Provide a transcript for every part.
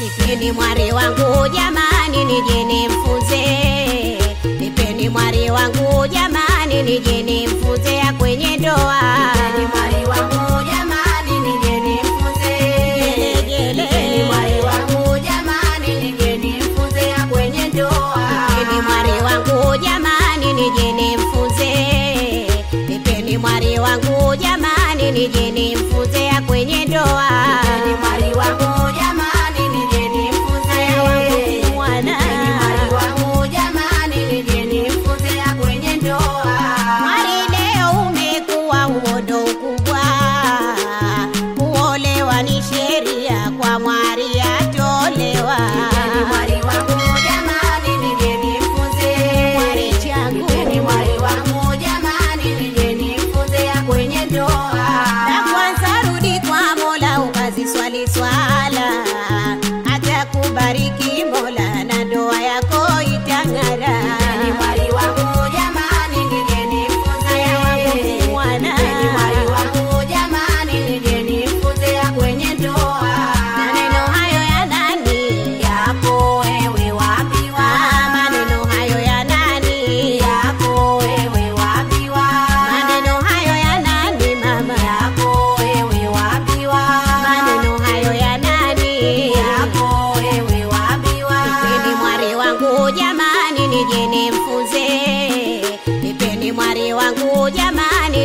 Nipeni mwari wangu jamani, nije nimfunze. Nipeni mwari wangu jamani, ya kwenye ndoa. Maria.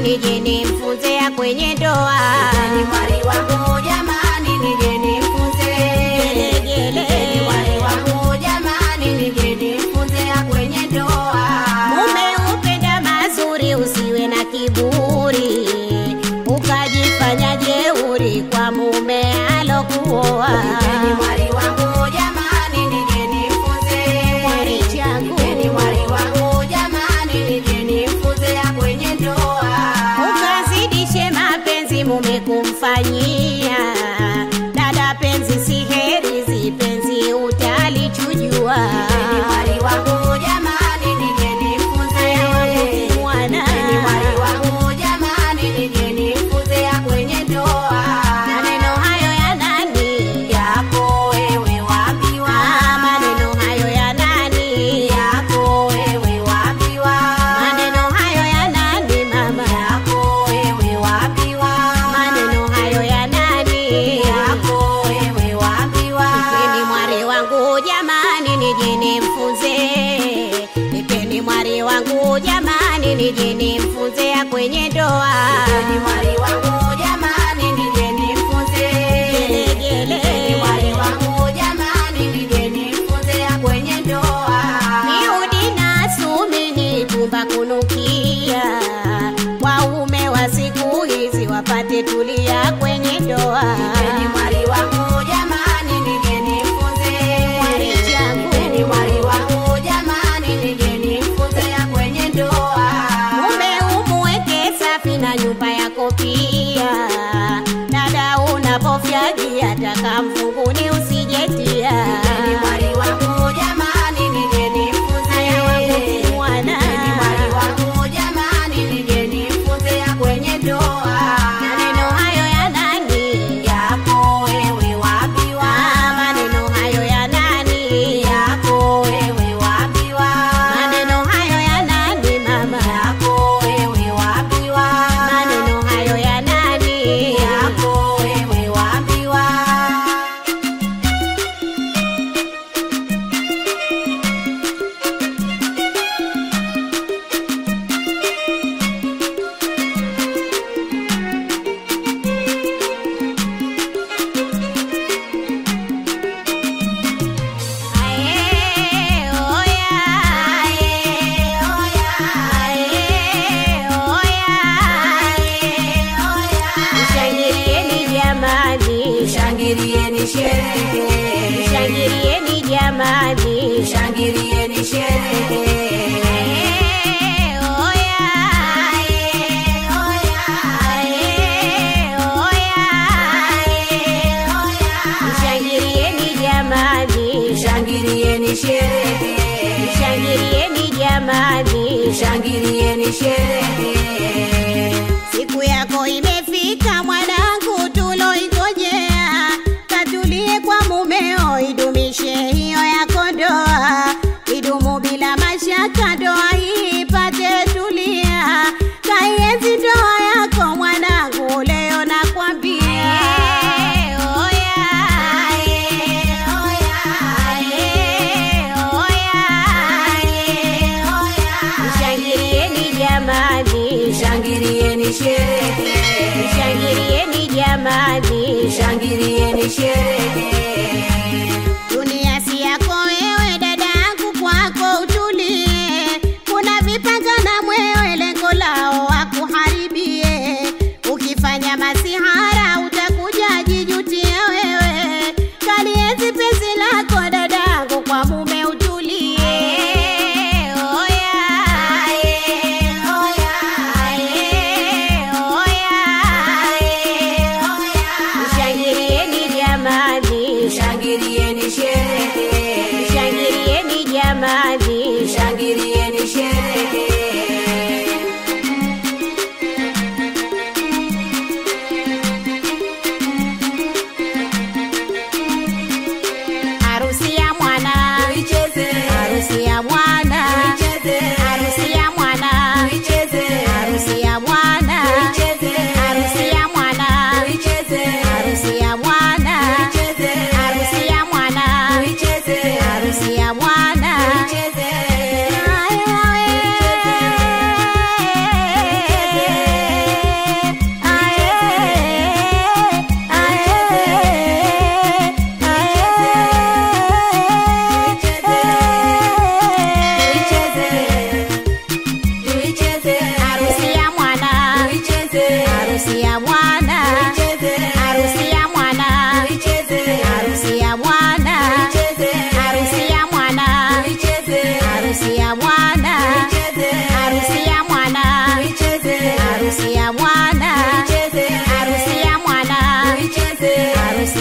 nijini ya kwenye ndoa. Yaani mwari wangu jamani, nije nimfunze kwenye doa Mpenzi mwari wangu. I'll be sherehe, shangilieni jamani, shangilieni sherehe. Shangirieni sherehe, shangirieni jamani, shangirieni sherehe. tishangirie nechere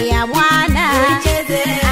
ya mwana ucheze